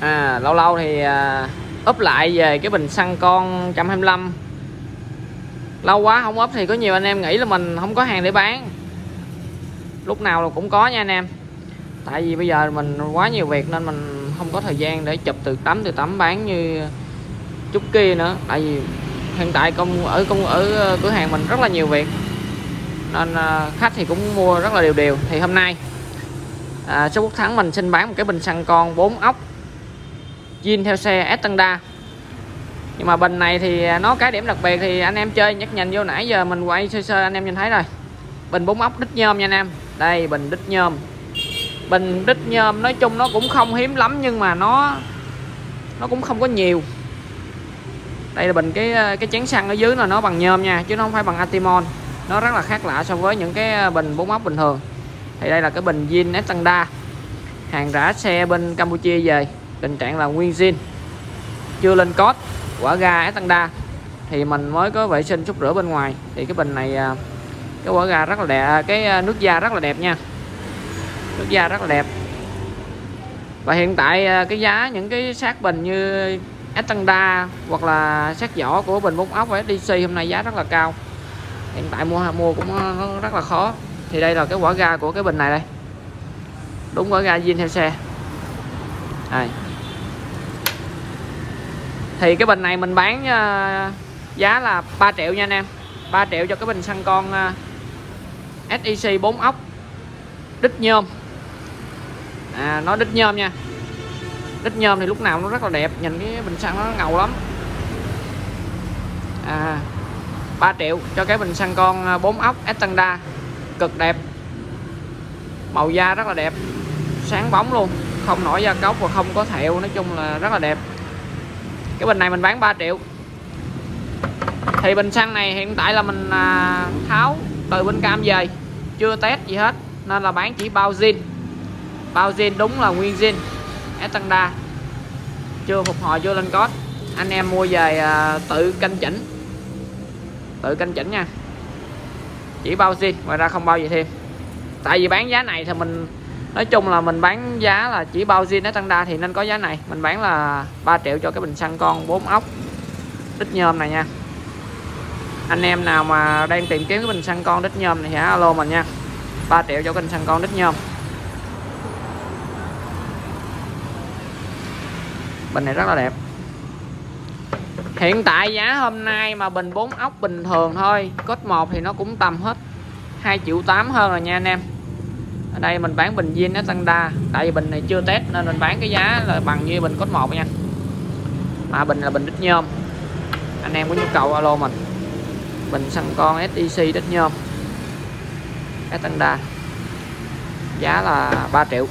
à lâu lâu thì à, lại về cái bình xăng con 125 lâu quá không úp thì có nhiều anh em nghĩ là mình không có hàng để bán. Lúc nào là cũng có nha anh em. Tại vì bây giờ mình quá nhiều việc nên mình không có thời gian để chụp từ tắm từ tắm bán như chút kia nữa. Tại vì hiện tại công ở công ở ờ, cửa hàng mình rất là nhiều việc. Nên ờ, khách thì cũng mua rất là đều đều. Thì hôm nay à, số quốc thắng mình xin bán một cái bình xăng con 4 ốc zin theo xe Estanda nhưng mà bình này thì nó cái điểm đặc biệt thì anh em chơi nhắc nhìn vô nãy giờ mình quay sơ sơ anh em nhìn thấy rồi. Bình bốn ốc đít nhôm nha anh em. Đây, bình đít nhôm. Bình đít nhôm nói chung nó cũng không hiếm lắm nhưng mà nó nó cũng không có nhiều. Đây là bình cái cái chén xăng ở dưới là nó bằng nhôm nha, chứ nó không phải bằng atimon. Nó rất là khác lạ so với những cái ờ, bình bốn ốc bình thường. Thì đây là cái bình zin Estanda hàng rã xe bên Campuchia về tình trạng là nguyên zin. Chưa lên code quả ga Estanda thì mình mới có vệ sinh xúc rửa bên ngoài. Thì cái bình này à, cái quả ga rất là đẹp à, cái à, nước da rất là đẹp nha. Nước da rất là đẹp. Và hiện tại cái giá những cái sát bình như Estanda hoặc là sát vỏ của bình bút ốc và SDC hôm nay giá rất là cao. Hiện tại mua mua cũng ờ, rất là khó. Thì đây là cái quả ga của cái bình này đây. Đúng quả ga zin theo xe. Đây thì cái bình này mình bán uh, giá là 3 triệu nha anh em. 3 triệu cho cái bình xăng con uh, SEC 4 ốc. Đít nhôm. À nó đít nhôm nha. Đít nhôm thì lúc nào nó rất là đẹp nhìn cái bình xăng nó ngầu lắm. À 3 triệu cho cái bình xăng con ờ, 4 ốc Estanda cực đẹp. Màu da rất là đẹp. Sáng bóng luôn. Không nổi da cốc và không có thẹo nói chung là rất là đẹp cái bình này mình bán 3 triệu. Thì bình xăng này hiện tại là mình à, tháo từ bên cam về chưa test gì hết nên là bán chỉ bao zin. Bao zin đúng là nguyên zin Estanda chưa phục hồi chưa lên cốt anh em mua về à, tự canh chỉnh. Tự canh chỉnh nha. Chỉ bao zin ngoài ra không bao gì thêm. Tại vì bán giá này thì mình nói chung là mình bán giá là chỉ bao zin nó tăng đa thì nên có giá này. Mình bán là 3 triệu cho cái bình xăng con 4 ốc. Đít nhôm này nha. Anh em nào mà đang tìm kiếm cái bình xăng con đít nhôm này hả? Alo mình nha. 3 triệu cho cái bình xăng con đít nhôm. Bình này rất là đẹp. Hiện tại giá hôm nay mà bình 4 ốc bình thường thôi. Cốt 1 thì nó cũng tầm hết 2 triệu 8 hơn rồi nha anh em ở đây mình bán bình zin nó tăng đa. Tại vì bình này chưa test, nên mình bán cái giá là bằng như bình cốt 1 nha. Mà bình là bình đít nhôm. Anh em có nhu cầu alo mình. Bình xăng con SEC đít nhôm. Cái tăng đa. Giá là 3 triệu.